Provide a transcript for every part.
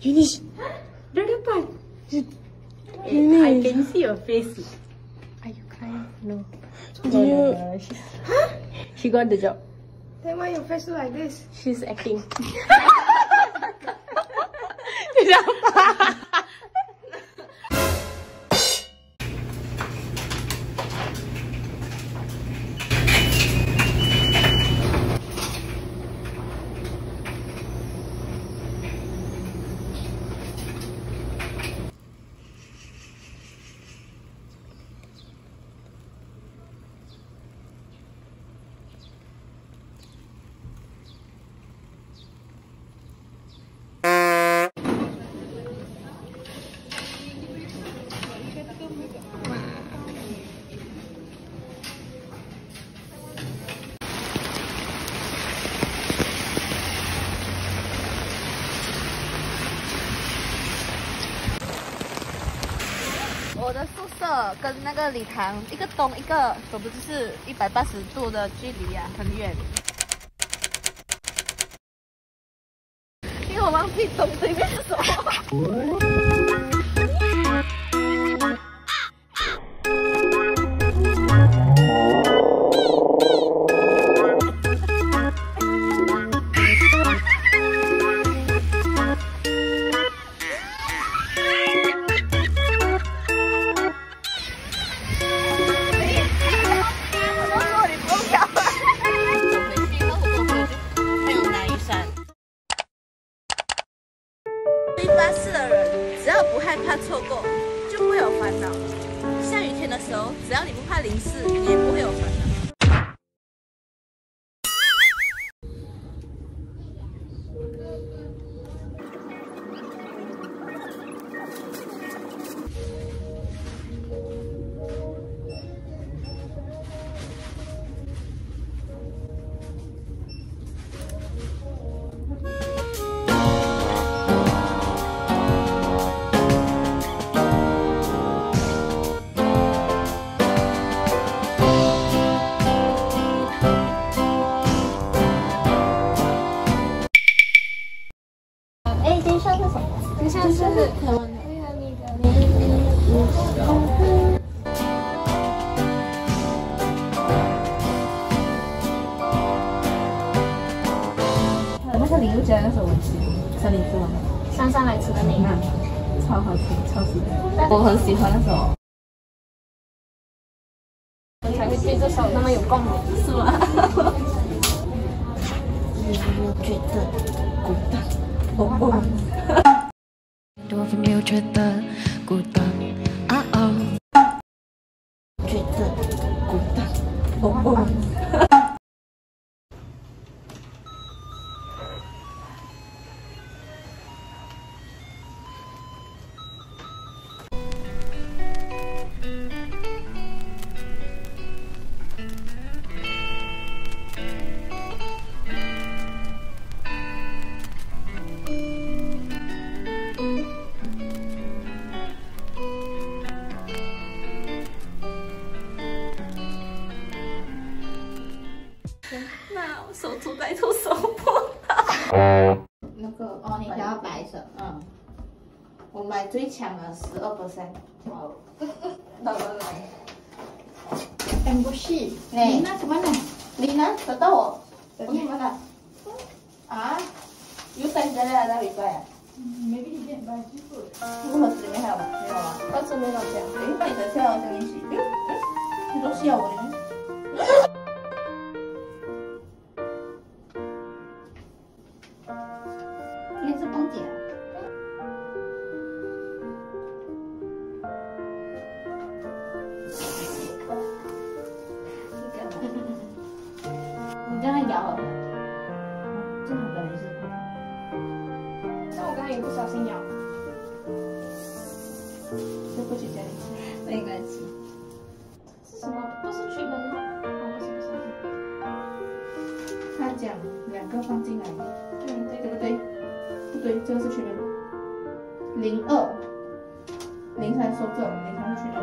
Eunice. Dah dapat. Eunice. I can see your face. Are you crying? No. Do you... Oh, no, She's... She got the job. Then why your face look like this? She's acting. Tidak 跟那个礼堂一个东一个，总不就是一百八十度的距离啊，很远。因为我忘记东对面是什么。的时候，只要你不怕淋湿，你也不会有烦恼。是台湾的。那个林宥嘉那首我吃，三林是吗？姗姗来迟的你，超好听，超喜欢。我很喜欢那首。才会对这首那么有共鸣，是吗？我觉得孤单，哦哦。多没有觉得孤单，啊哦，觉得孤单，哦哦。我买最强的十二 percent。哦，来来来，嗯，不是，你呢？什么呢？你呢？找到我？我什么呢？啊？You send that 来到礼拜啊？Maybe he didn't buy seafood。这个盒子里面还有吗？没有吗？但是没有这样。哎，那你的笑要这里洗。嗯嗯，你都笑我咬，正好本来是，那我刚刚也不小心咬，对不起，家里没关系。是什么？不是曲门吗？哦，不是不是。他讲两个放进来，嗯，对对不对？不对，这个是曲门。零二，零三收这，零三曲门。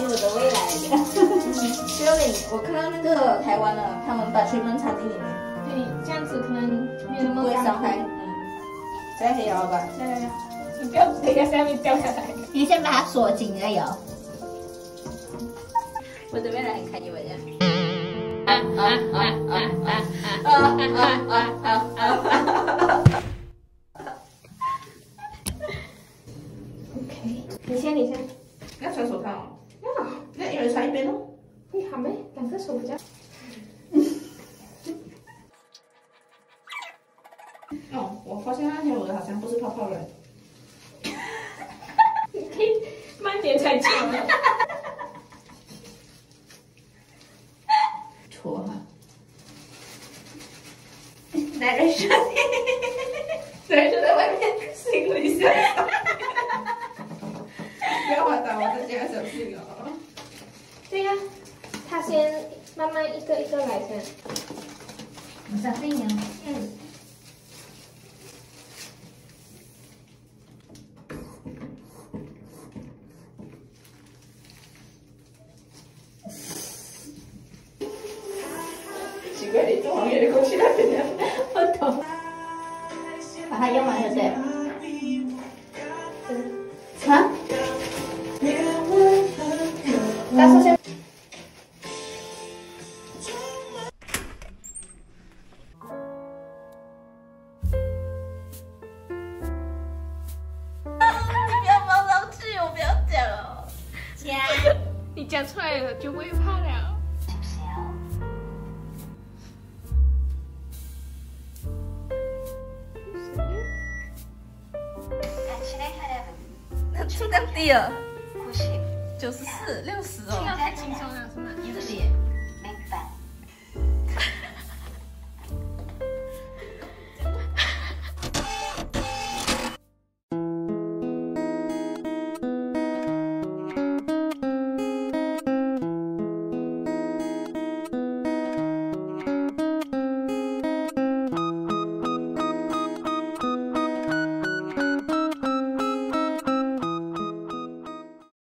我的未来了。只有你，我看到那个台湾的，他们把水门插进里面，对，这样子可能没有那么干不会伤害。嗯，现在可以了吧？来来来，你不要等一下下面掉下来。你先把它锁紧而已 哦。我这边来看一位的。啊啊啊啊啊啊啊啊啊！OK，你先，你先。要穿手套那一人穿一边喽。你好没？两个手比较。哦，我发现那条鹅好像不是泡泡人。你可以慢点才讲。second 出到第二，不行，九十四，六十哦，太轻松了，是吗？一个。